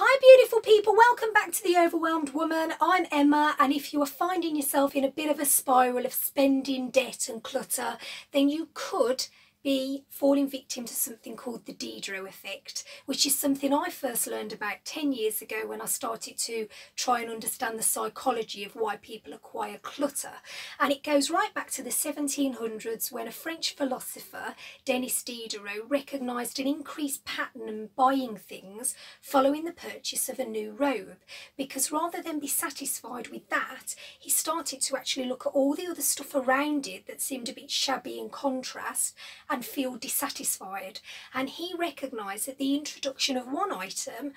Hi beautiful people, welcome back to The Overwhelmed Woman. I'm Emma and if you are finding yourself in a bit of a spiral of spending, debt and clutter, then you could be falling victim to something called the Diderot effect, which is something I first learned about 10 years ago when I started to try and understand the psychology of why people acquire clutter. And it goes right back to the 1700s when a French philosopher, Denis Diderot, recognised an increased pattern in buying things following the purchase of a new robe. Because rather than be satisfied with that, he started to actually look at all the other stuff around it that seemed a bit shabby in contrast and feel dissatisfied. And he recognised that the introduction of one item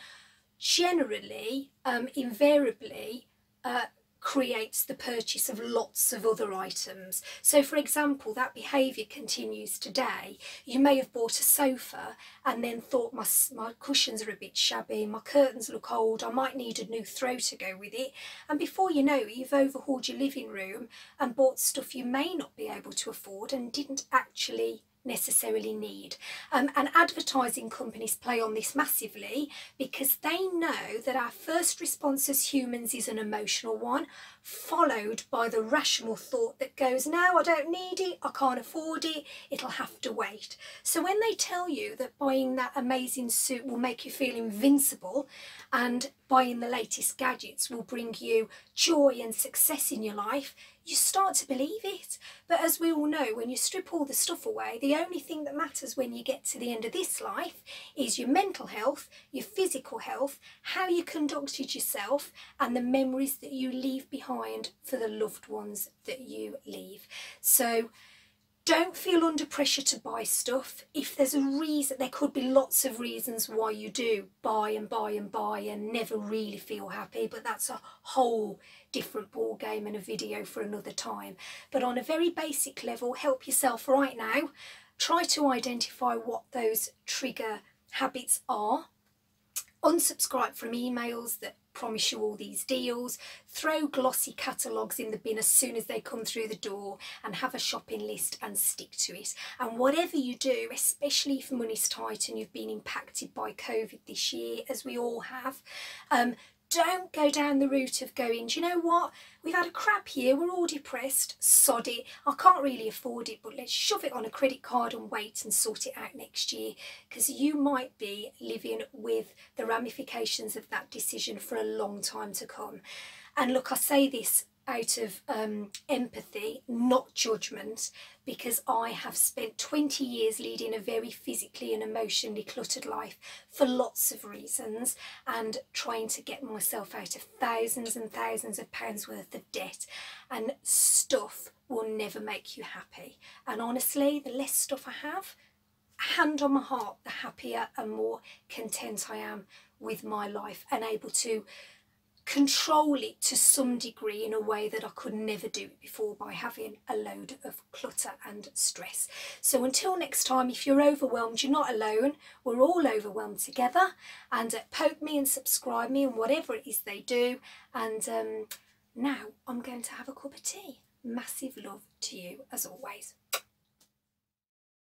generally, um, invariably, uh, creates the purchase of lots of other items. So for example, that behaviour continues today. You may have bought a sofa and then thought my, my cushions are a bit shabby, my curtains look old, I might need a new throw to go with it. And before you know it, you've overhauled your living room and bought stuff you may not be able to afford and didn't actually necessarily need. Um, and advertising companies play on this massively because they know that our first response as humans is an emotional one, followed by the rational thought that goes, no, I don't need it, I can't afford it, it'll have to wait. So when they tell you that buying that amazing suit will make you feel invincible and buying the latest gadgets will bring you joy and success in your life, you start to believe it. But as we all know, when you strip all the stuff away, the only thing that matters when you get to the end of this life is your mental health, your physical health, how you conducted yourself, and the memories that you leave behind for the loved ones that you leave. So don't feel under pressure to buy stuff. If there's a reason, there could be lots of reasons why you do buy and buy and buy and never really feel happy, but that's a whole different ball game and a video for another time. But on a very basic level, help yourself right now. Try to identify what those trigger habits are. Unsubscribe from emails that promise you all these deals, throw glossy catalogues in the bin as soon as they come through the door and have a shopping list and stick to it. And whatever you do, especially if money's tight and you've been impacted by COVID this year, as we all have, um, don't go down the route of going, do you know what? We've had a crap year, we're all depressed, sod it. I can't really afford it, but let's shove it on a credit card and wait and sort it out next year. Because you might be living with the ramifications of that decision for a long time to come. And look, I say this out of um, empathy, not judgment, because I have spent 20 years leading a very physically and emotionally cluttered life for lots of reasons and trying to get myself out of thousands and thousands of pounds worth of debt. And stuff will never make you happy. And honestly, the less stuff I have, hand on my heart, the happier and more content I am with my life and able to control it to some degree in a way that I could never do it before by having a load of clutter and stress. So until next time, if you're overwhelmed, you're not alone. We're all overwhelmed together. And uh, poke me and subscribe me and whatever it is they do. And um, now I'm going to have a cup of tea. Massive love to you as always.